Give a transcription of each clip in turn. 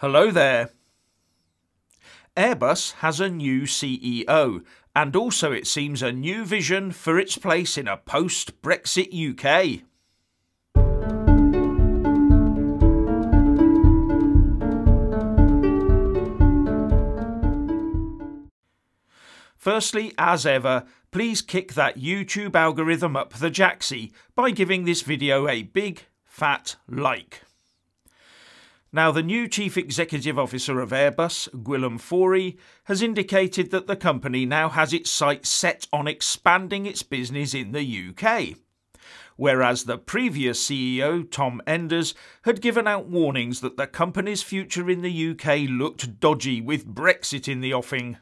Hello there. Airbus has a new CEO and also, it seems, a new vision for its place in a post Brexit UK. Firstly, as ever, please kick that YouTube algorithm up the jacksie by giving this video a big, fat like. Now, the new Chief Executive Officer of Airbus, Guillaume Faury, has indicated that the company now has its sights set on expanding its business in the UK. Whereas the previous CEO, Tom Enders, had given out warnings that the company's future in the UK looked dodgy with Brexit in the offing.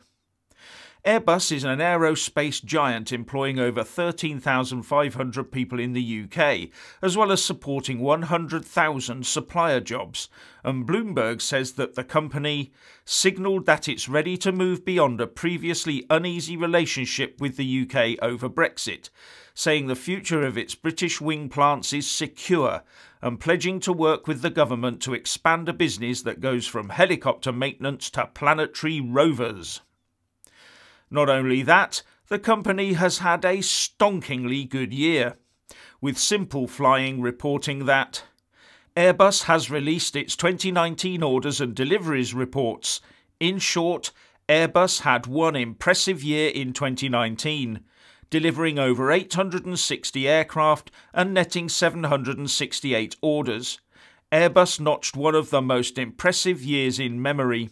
Airbus is an aerospace giant employing over 13,500 people in the UK, as well as supporting 100,000 supplier jobs. And Bloomberg says that the company signalled that it's ready to move beyond a previously uneasy relationship with the UK over Brexit, saying the future of its British wing plants is secure and pledging to work with the government to expand a business that goes from helicopter maintenance to planetary rovers. Not only that, the company has had a stonkingly good year, with Simple Flying reporting that Airbus has released its 2019 orders and deliveries reports. In short, Airbus had one impressive year in 2019, delivering over 860 aircraft and netting 768 orders. Airbus notched one of the most impressive years in memory.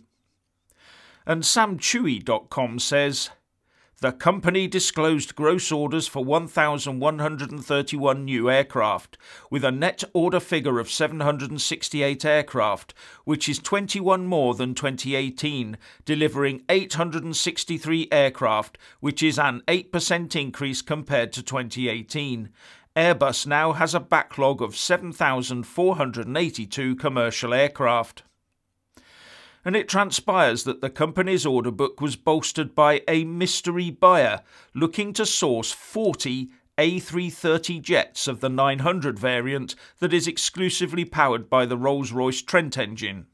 And SamChui.com says the company disclosed gross orders for 1,131 new aircraft, with a net order figure of 768 aircraft, which is 21 more than 2018, delivering 863 aircraft, which is an 8% increase compared to 2018. Airbus now has a backlog of 7,482 commercial aircraft and it transpires that the company's order book was bolstered by a mystery buyer looking to source 40 A330 jets of the 900 variant that is exclusively powered by the Rolls Royce Trent engine.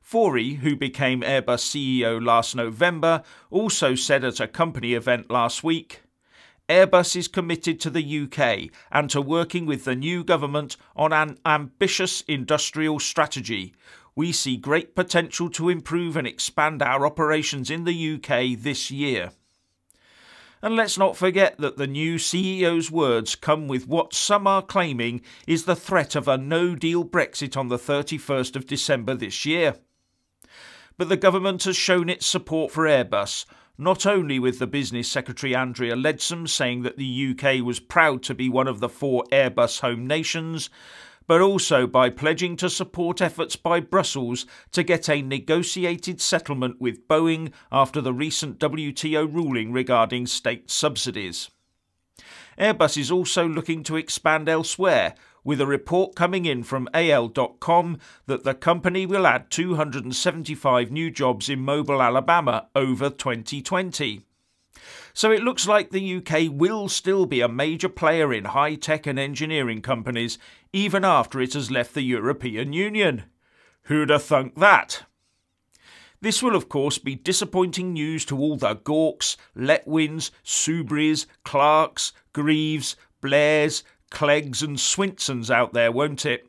Faury, who became Airbus CEO last November, also said at a company event last week Airbus is committed to the UK and to working with the new government on an ambitious industrial strategy, we see great potential to improve and expand our operations in the UK this year. And let's not forget that the new CEO's words come with what some are claiming is the threat of a no deal Brexit on the 31st of December this year. But the government has shown its support for Airbus, not only with the Business Secretary Andrea Leadsom saying that the UK was proud to be one of the four Airbus home nations, but also by pledging to support efforts by Brussels to get a negotiated settlement with Boeing after the recent WTO ruling regarding state subsidies. Airbus is also looking to expand elsewhere, with a report coming in from AL.com that the company will add 275 new jobs in Mobile, Alabama over 2020. So it looks like the UK will still be a major player in high tech and engineering companies, even after it has left the European Union. Who'd have thunk that? This will, of course, be disappointing news to all the Gaukes, Letwins, Soubries, Clarks, Grieves, Blairs, Cleggs, and Swinsons out there, won't it?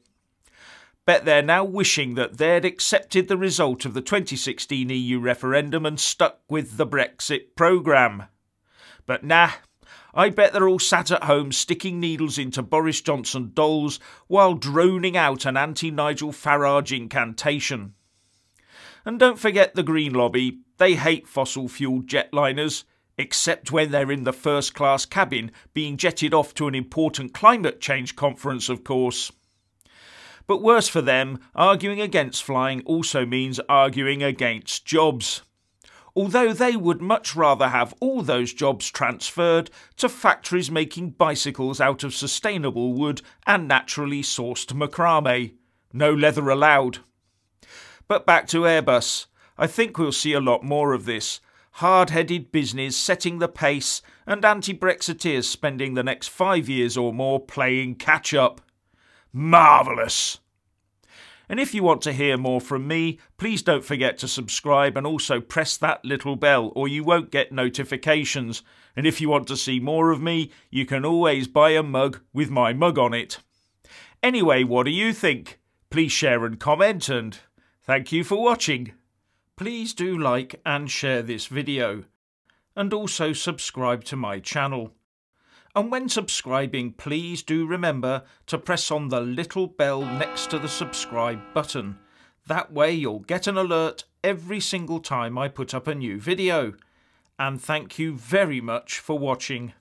Bet they're now wishing that they'd accepted the result of the 2016 EU referendum and stuck with the Brexit programme. But nah, I bet they're all sat at home sticking needles into Boris Johnson dolls while droning out an anti Nigel Farage incantation. And don't forget the Green Lobby, they hate fossil fuelled jetliners, except when they're in the first class cabin being jetted off to an important climate change conference, of course. But worse for them, arguing against flying also means arguing against jobs although they would much rather have all those jobs transferred to factories making bicycles out of sustainable wood and naturally sourced macrame. No leather allowed. But back to Airbus. I think we'll see a lot more of this. Hard headed business setting the pace and anti Brexiteers spending the next five years or more playing catch up. Marvellous! And if you want to hear more from me, please don't forget to subscribe and also press that little bell or you won't get notifications. And if you want to see more of me, you can always buy a mug with my mug on it. Anyway, what do you think? Please share and comment and thank you for watching. Please do like and share this video and also subscribe to my channel. And when subscribing, please do remember to press on the little bell next to the subscribe button. That way you'll get an alert every single time I put up a new video. And thank you very much for watching.